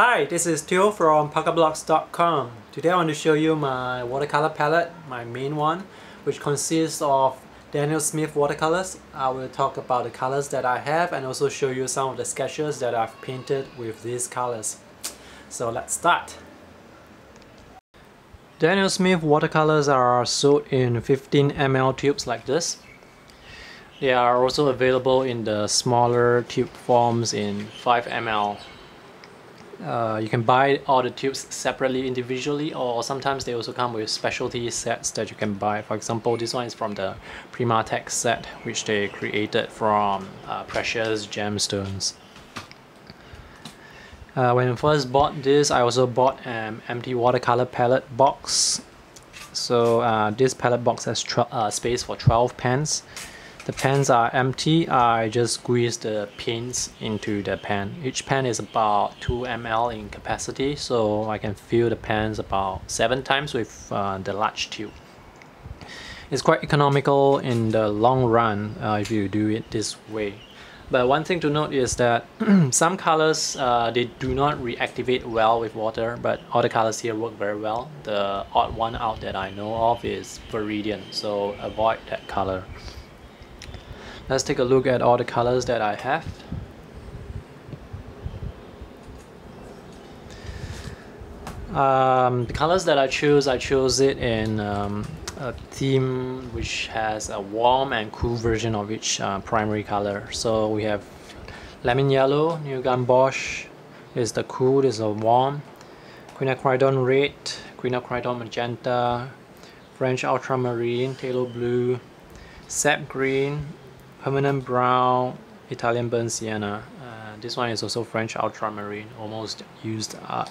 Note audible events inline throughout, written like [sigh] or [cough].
Hi, this is Teoh from parkablogs.com. Today I want to show you my watercolor palette, my main one, which consists of Daniel Smith watercolors. I will talk about the colors that I have and also show you some of the sketches that I've painted with these colors. So let's start. Daniel Smith watercolors are sold in 15 ml tubes like this. They are also available in the smaller tube forms in 5 ml. Uh, you can buy all the tubes separately individually or sometimes they also come with specialty sets that you can buy. For example, this one is from the PrimaTek set which they created from uh, precious gemstones. Uh, when I first bought this, I also bought an empty watercolor palette box. So uh, this palette box has uh, space for 12 pens. The pens are empty, I just squeeze the pins into the pen. Each pen is about 2 ml in capacity, so I can fill the pens about 7 times with uh, the large tube. It's quite economical in the long run uh, if you do it this way. But one thing to note is that [clears throat] some colors uh, they do not reactivate well with water, but all the colors here work very well. The odd one out that I know of is Viridian, so avoid that color. Let's take a look at all the colors that I have. Um, the colors that I choose, I chose it in um, a theme which has a warm and cool version of each uh, primary color. So we have lemon yellow, new gamboge is the cool, is the warm, quinacridone red, quinacridone magenta, French ultramarine, phthalo blue, sap green, permanent brown Italian burnt sienna. Uh, this one is also French ultramarine almost used up.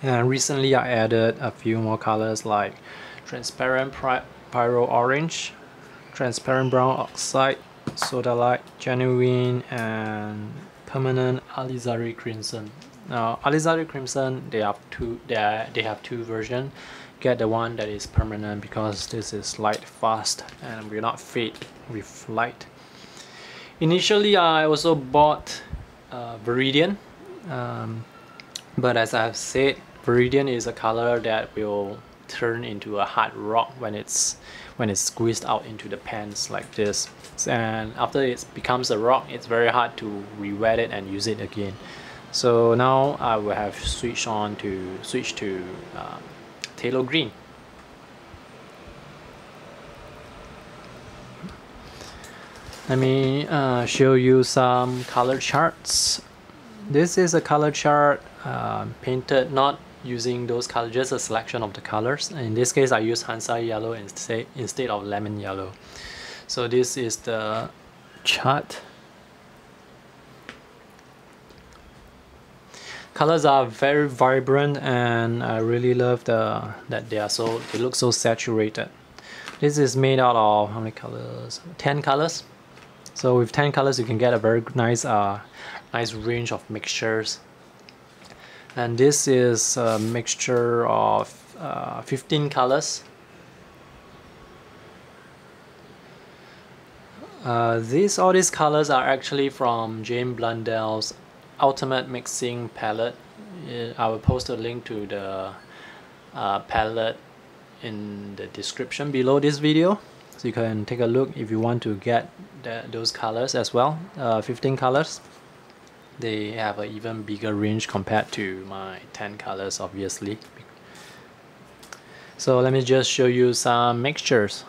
And recently I added a few more colors like transparent pyrrole orange transparent brown oxide sodalite, genuine and permanent alizarin crimson. Now alizarin crimson they have two they, are, they have two versions get the one that is permanent because this is light fast and will not fade with light. Initially I also bought uh, Viridian um, but as I've said Viridian is a color that will turn into a hard rock when it's when it's squeezed out into the pans like this. And after it becomes a rock it's very hard to re-wet it and use it again. So now I will have switched on to switch to um, phthalo green. Let me uh, show you some color charts. This is a color chart uh, painted not using those colors, just a selection of the colors. In this case, I use Hansa yellow instead, instead of lemon yellow. So this is the chart colors are very vibrant and I really love the that they are so they look so saturated. This is made out of how many colors? 10 colors. So with 10 colors you can get a very nice uh, nice range of mixtures. And this is a mixture of uh, 15 colors. Uh, these all these colors are actually from Jane Blundell's ultimate mixing palette. I will post a link to the uh, palette in the description below this video. So you can take a look if you want to get those colors as well. Uh, 15 colors. They have an even bigger range compared to my 10 colors obviously. So let me just show you some mixtures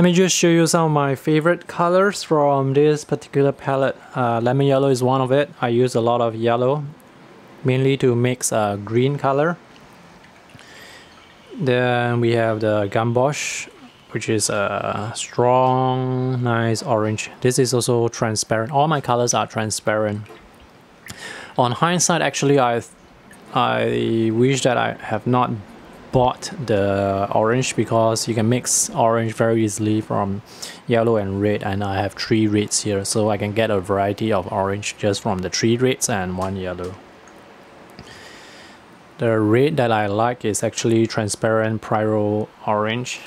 Let me just show you some of my favorite colors from this particular palette. Uh, lemon yellow is one of it. I use a lot of yellow, mainly to mix a green color. Then we have the gamboge, which is a strong, nice orange. This is also transparent. All my colors are transparent. On hindsight, actually, I I wish that I have not bought the orange because you can mix orange very easily from yellow and red and I have three reds here so I can get a variety of orange just from the three reds and one yellow. The red that I like is actually transparent pyrrole orange.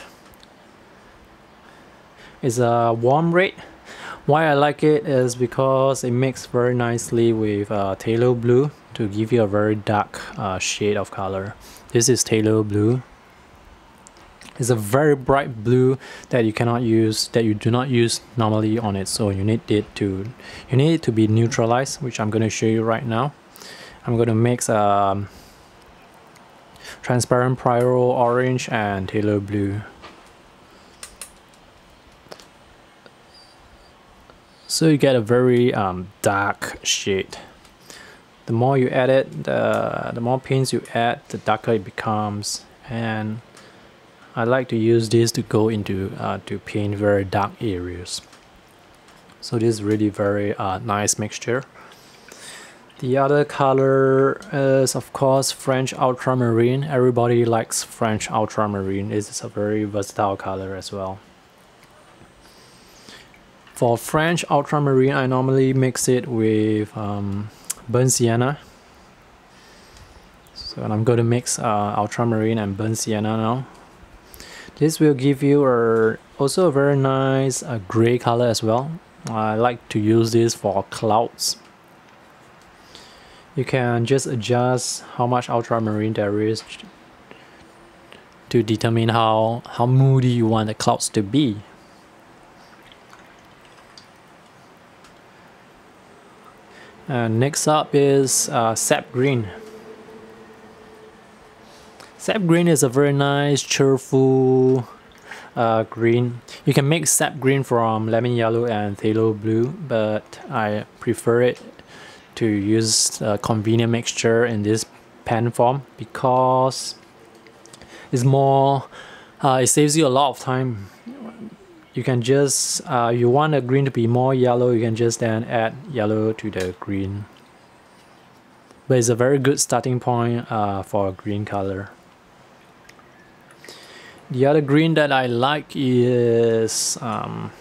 It's a warm red. Why I like it is because it mixes very nicely with uh, Phthalo blue to give you a very dark uh, shade of color. This is Phthalo blue. It's a very bright blue that you cannot use, that you do not use normally on its own. You need it to, you need it to be neutralized, which I'm going to show you right now. I'm going to mix um, transparent Pyrrole orange and Phthalo blue. So you get a very um, dark shade. The more you add it, the, the more paints you add, the darker it becomes. And I like to use this to go into uh, to paint very dark areas. So this is really very uh, nice mixture. The other color is of course French ultramarine. Everybody likes French ultramarine. It's a very versatile color as well. For French ultramarine, I normally mix it with um, burnt sienna. So I'm going to mix uh, ultramarine and burnt sienna now. This will give you a, also a very nice uh, gray color as well. I like to use this for clouds you can just adjust how much ultramarine there is to determine how how moody you want the clouds to be and next up is uh, sap green. Sap green is a very nice cheerful uh, green. You can make sap green from lemon yellow and phthalo blue but I prefer it to use a convenient mixture in this pen form because it's more uh, it saves you a lot of time you can just uh, you want the green to be more yellow you can just then add yellow to the green but it's a very good starting point uh, for a green color the other green that I like is um,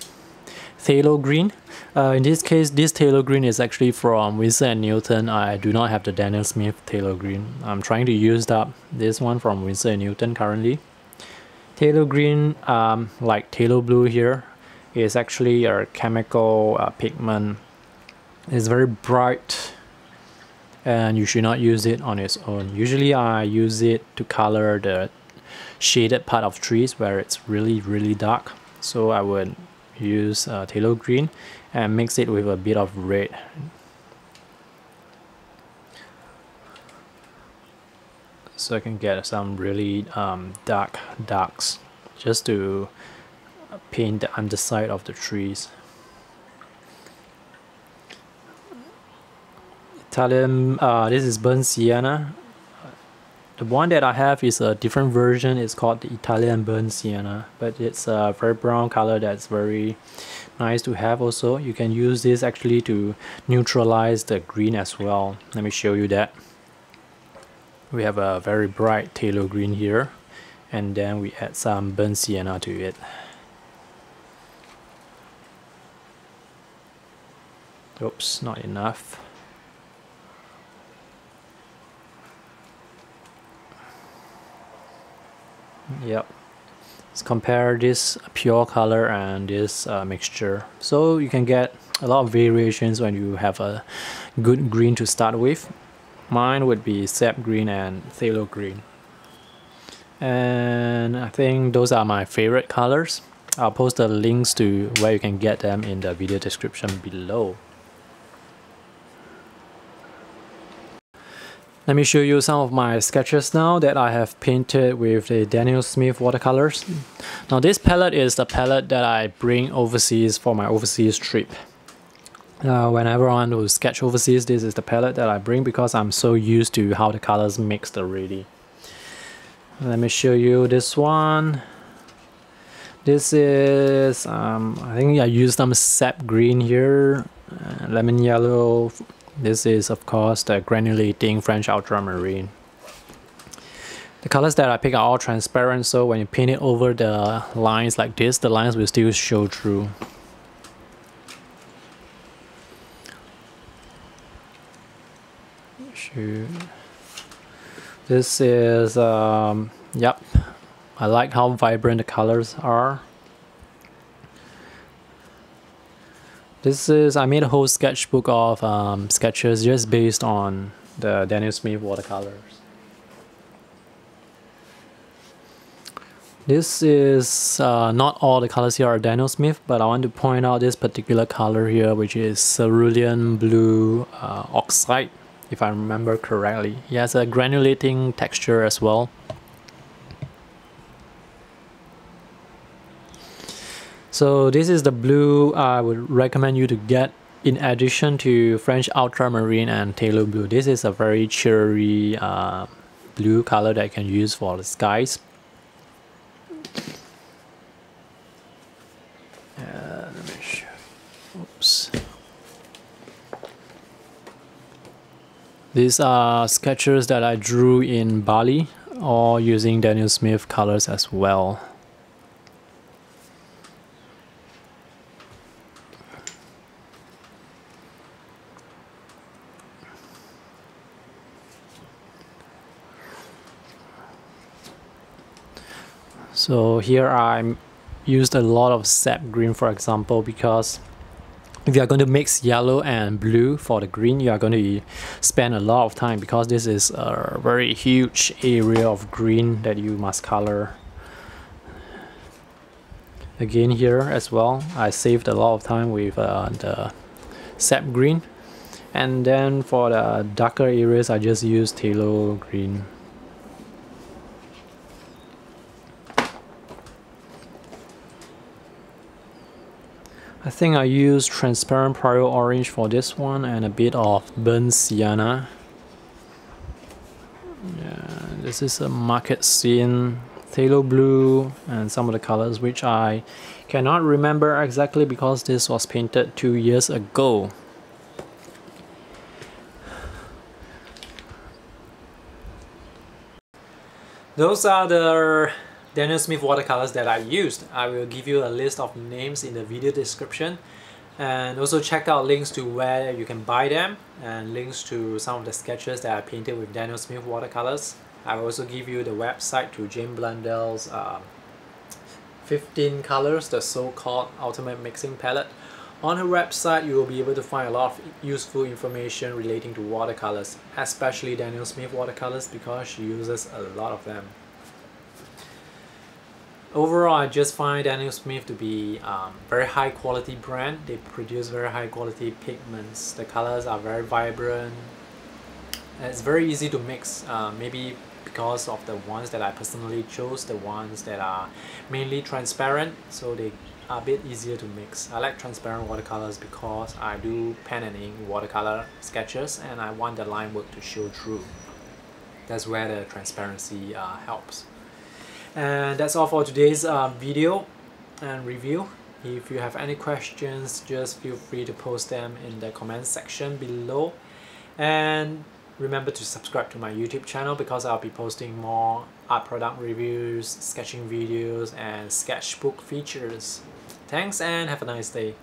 phthalo green uh, in this case, this Phthalo Green is actually from Winsor & Newton. I do not have the Daniel Smith Phthalo Green. I'm trying to use up this one from Winsor & Newton currently. Phthalo Green, um, like Phthalo Blue here, is actually a chemical uh, pigment. It's very bright and you should not use it on its own. Usually I use it to color the shaded part of trees where it's really really dark. So I would use uh, Green and mix it with a bit of red so I can get some really um, dark darks just to paint the underside of the trees. Italian uh, this is burnt sienna. The one that I have is a different version. It's called the Italian burnt sienna but it's a very brown color that's very nice to have also. You can use this actually to neutralize the green as well. Let me show you that we have a very bright phthalo green here and then we add some burnt sienna to it. Oops not enough. Yep. Let's compare this pure color and this uh, mixture. So you can get a lot of variations when you have a good green to start with mine would be sap green and phthalo green and I think those are my favorite colors I'll post the links to where you can get them in the video description below Let me show you some of my sketches now that I have painted with the Daniel Smith watercolors. Now this palette is the palette that I bring overseas for my overseas trip. Uh, whenever I want to sketch overseas, this is the palette that I bring because I'm so used to how the colors mixed already. Let me show you this one. This is, um, I think I used some sap green here, uh, lemon yellow, this is of course the granulating French ultramarine. The colors that I pick are all transparent so when you paint it over the lines like this, the lines will still show through. Shoot. This is, um, yep, I like how vibrant the colors are. This is, I made a whole sketchbook of um, sketches just based on the Daniel Smith watercolors. This is uh, not all the colors here are Daniel Smith, but I want to point out this particular color here, which is cerulean blue uh, oxide, if I remember correctly. It has a granulating texture as well. So this is the blue I would recommend you to get in addition to French Ultramarine and Phthalo Blue. This is a very cheery uh, blue color that you can use for the skies. Uh, let me show. Oops. These are sketches that I drew in Bali or using Daniel Smith colors as well. So here I used a lot of sap green for example because if you are going to mix yellow and blue for the green you are going to spend a lot of time because this is a very huge area of green that you must color. Again here as well I saved a lot of time with uh, the sap green. And then for the darker areas I just use phthalo green think I used transparent pyrrole orange for this one and a bit of burnt sienna. Yeah, this is a market scene, phthalo blue and some of the colors which I cannot remember exactly because this was painted two years ago. Those are the Daniel Smith watercolors that I used. I will give you a list of names in the video description and also check out links to where you can buy them and links to some of the sketches that I painted with Daniel Smith watercolors. I will also give you the website to Jane Blundell's uh, 15 colors, the so-called ultimate mixing palette. On her website, you will be able to find a lot of useful information relating to watercolors, especially Daniel Smith watercolors because she uses a lot of them. Overall, I just find Daniel Smith to be um, very high quality brand. They produce very high quality pigments. The colors are very vibrant. It's very easy to mix. Uh, maybe because of the ones that I personally chose, the ones that are mainly transparent, so they are a bit easier to mix. I like transparent watercolors because I do pen and ink watercolor sketches and I want the line work to show through. That's where the transparency uh, helps and that's all for today's uh, video and review if you have any questions just feel free to post them in the comment section below and remember to subscribe to my YouTube channel because I'll be posting more art product reviews, sketching videos and sketchbook features. Thanks and have a nice day.